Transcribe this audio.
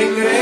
alegre.